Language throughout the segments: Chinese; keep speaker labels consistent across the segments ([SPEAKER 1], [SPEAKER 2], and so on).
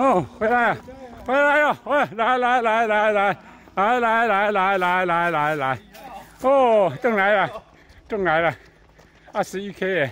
[SPEAKER 1] 哦，回来，回来哟！喂，来来来来来来来来来来来来来，哦，正来了，正来了，二十一 K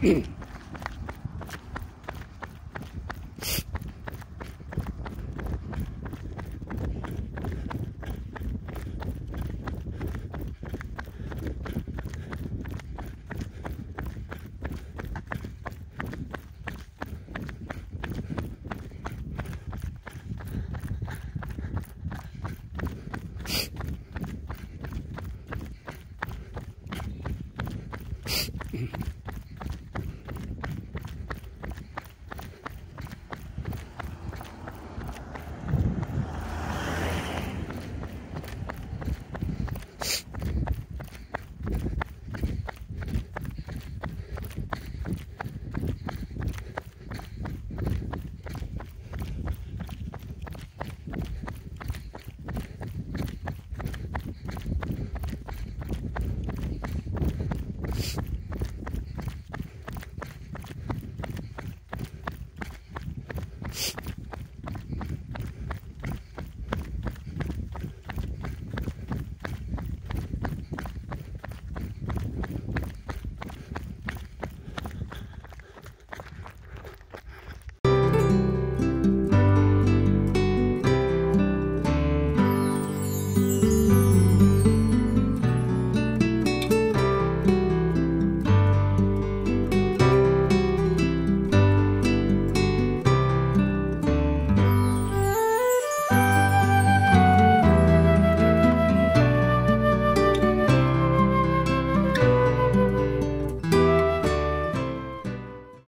[SPEAKER 1] Yeah. Hmm.